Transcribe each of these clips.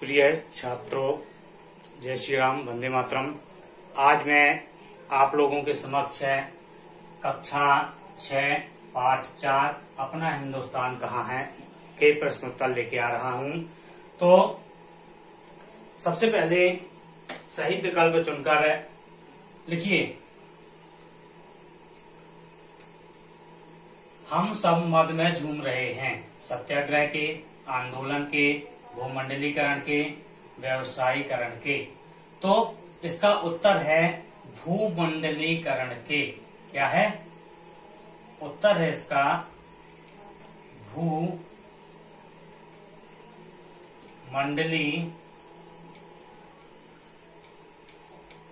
प्रिय छात्रों, जय श्री राम, वंदे मातरम। आज मैं आप लोगों के समक्ष है, कक्षा छ पाठ चार, अपना हिंदुस्तान कहाँ है, के प्रश्नोत्तर लेके आ रहा हूँ। तो सबसे पहले सही विकल्प चुनकर लिखिए। हम सब मद में झूम रहे हैं, सत्याग्रह के, आंदोलन के भूमंडलीकरण के, व्यवसायीकरण के। तो इसका उत्तर है भूमंडलीकरण के। क्या है? उत्तर है इसका भू मंडली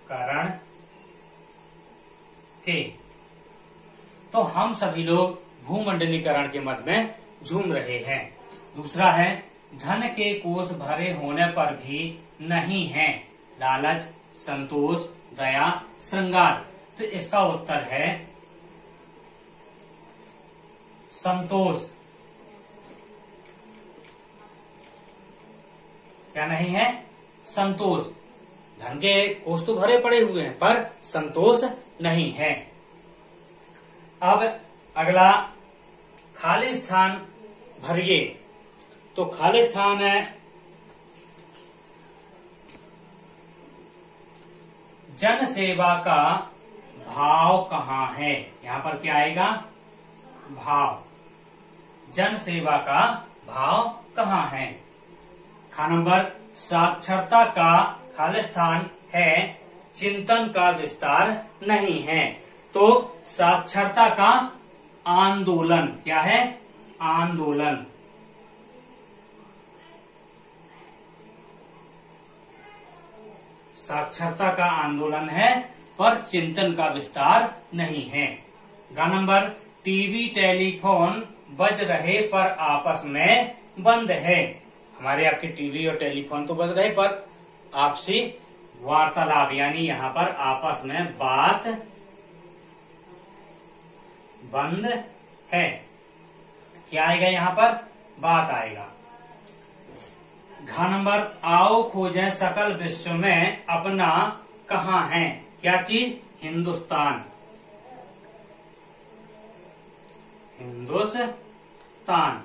करण के। तो हम सभी लोग भूमंडलीकरण के मत में झूम रहे हैं। दूसरा है धन के कोष भरे होने पर भी नहीं है। लालच, संतोष, दया, श्रृंगार। तो इसका उत्तर है संतोष। क्या नहीं है? संतोष। धन के कोष तो भरे पड़े हुए हैं, पर संतोष नहीं है। अब अगला खाली स्थान भरिए। तो खाली स्थान है। जन सेवा का भाव कहाँ है? यहाँ पर क्या आएगा? भाव। जन सेवा का भाव कहाँ है? खा नंबर, साक्षरता का खालिस्तान है, चिंतन का विस्तार नहीं है। तो साक्षरता का आंदोलन, क्या है? आंदोलन। साक्षरता का आंदोलन है, पर चिंतन का विस्तार नहीं है। गा नंबर, टीवी टेलीफोन बज रहे पर आपस में बंद है। हमारे आपके टीवी और टेलीफोन तो बज रहे, पर आपसी वार्तालाप, यानी यहाँ पर आपस में बात बंद है। क्या आएगा यहाँ पर? बात आएगा। घा नंबर, आओ खोजें सकल विश्व में अपना कहा है? क्या चीज़? हिंदुस्तान। हिंदुस्तान।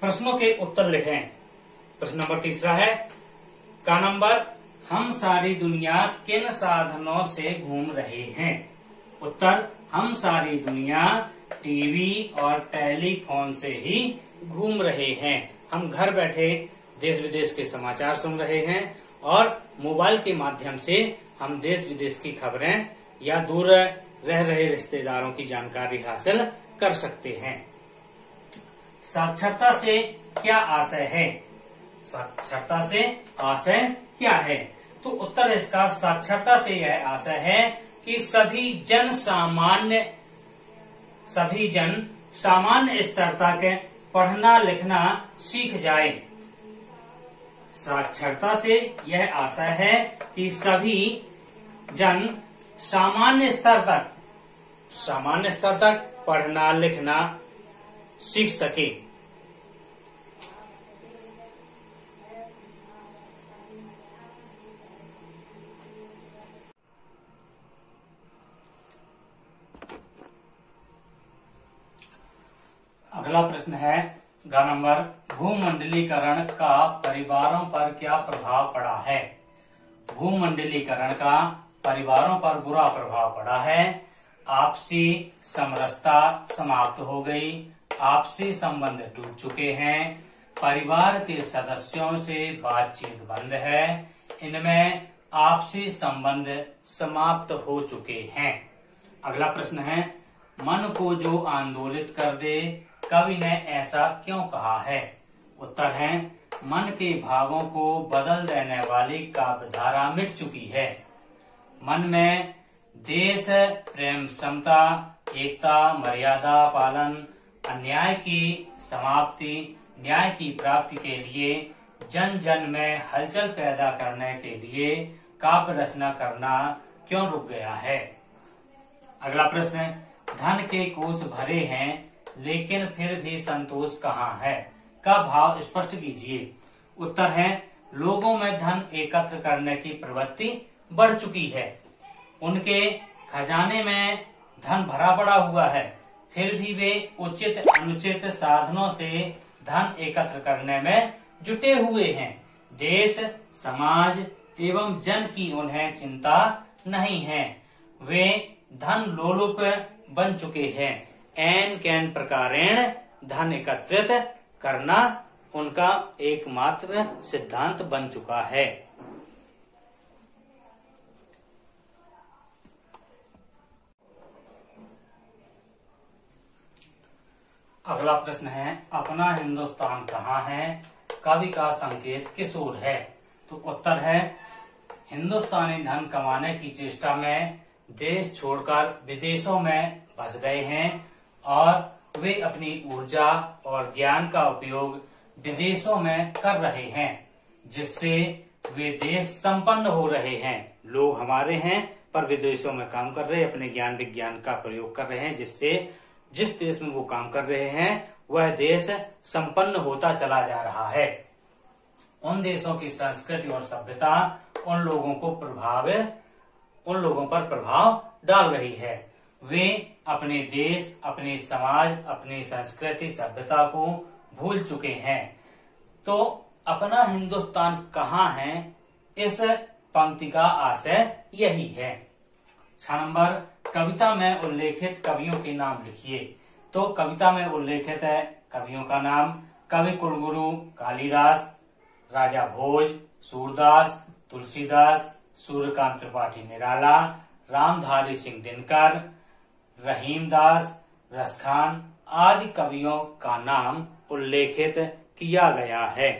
प्रश्नों के उत्तर लिखें। प्रश्न नंबर तीसरा है, का नंबर, हम सारी दुनिया किन साधनों से घूम रहे हैं? उत्तर, हम सारी दुनिया टीवी और टेलीफोन से ही घूम रहे हैं। हम घर बैठे देश विदेश के समाचार सुन रहे हैं और मोबाइल के माध्यम से हम देश विदेश की खबरें या दूर रह रहे रिश्तेदारों की जानकारी हासिल कर सकते हैं। साक्षरता से क्या आशय है? साक्षरता से आशय क्या है? तो उत्तर इसका, साक्षरता से यह आशय है कि सभी जन सामान्य सभी जन सामान्य स्तर तक पढ़ना, लिखना सीख जाए। साक्षरता से यह आशा है कि सभी जन सामान्य स्तर तक, सामान्य स्तर तक पढ़ना, लिखना सीख सके। अगला प्रश्न है, गा नंबर, भूमंडलीकरण का परिवारों पर क्या प्रभाव पड़ा है? भूमंडलीकरण का परिवारों पर बुरा प्रभाव पड़ा है। आपसी समरसता समाप्त हो गई, आपसी संबंध टूट चुके हैं, परिवार के सदस्यों से बातचीत बंद है, इनमें आपसी संबंध समाप्त हो चुके हैं। अगला प्रश्न है, मन को जो आंदोलित कर दे कवि ने ऐसा क्यों कहा है? उत्तर है, मन के भावों को बदल देने वाली काव्य धारा मिट चुकी है। मन में देश, प्रेम, समता, एकता, मर्यादा पालन, अन्याय की समाप्ति, न्याय की प्राप्ति के लिए जन जन में हलचल पैदा करने के लिए काव्य रचना करना क्यों रुक गया है? अगला प्रश्न, धन के कोष भरे हैं लेकिन फिर भी संतोष कहाँ है? का भाव स्पष्ट कीजिए। उत्तर है, लोगों में धन एकत्र करने की प्रवृत्ति बढ़ चुकी है। उनके खजाने में धन भरा पड़ा हुआ है। फिर भी वे उचित अनुचित साधनों से धन एकत्र करने में जुटे हुए हैं। देश, समाज एवं जन की उन्हें चिंता नहीं है। वे धन लोलुप बन चुके हैं। एन कैन प्रकारेण धन एकत्रित करना उनका एकमात्र सिद्धांत बन चुका है। अगला प्रश्न है, अपना हिंदुस्तान कहाँ है? कवि का संकेत किस ओर है। तो उत्तर है, हिंदुस्तानी धन कमाने की चेष्टा में देश छोड़कर विदेशों में बस गए हैं। और वे अपनी ऊर्जा और ज्ञान का उपयोग विदेशों में कर रहे हैं, जिससे वे देश संपन्न हो रहे हैं। लोग हमारे हैं, पर विदेशों में काम कर रहे, अपने ज्ञान विज्ञान का प्रयोग कर रहे हैं, जिससे जिस देश में वो काम कर रहे हैं, वह देश संपन्न होता चला जा रहा है। उन देशों की संस्कृति और सभ्यता उन लोगों को प्रभाव, उन लोगों पर प्रभाव डाल रही है। वे अपने देश, अपने समाज, अपनी संस्कृति, सभ्यता को भूल चुके हैं। तो अपना हिंदुस्तान कहाँ है? इस पंक्ति का आशय यही है। छ नंबर, कविता में उल्लेखित कवियों के नाम लिखिए। तो कविता में उल्लेखित है कवियों का नाम, कवि कुलगुरु कालिदास, राजा भोज, सूरदास, तुलसीदास, सूर्यकांत त्रिपाठी निराला, रामधारी सिंह दिनकर रहीमदास रसखान आदि कवियों का नाम उल्लेखित किया गया है।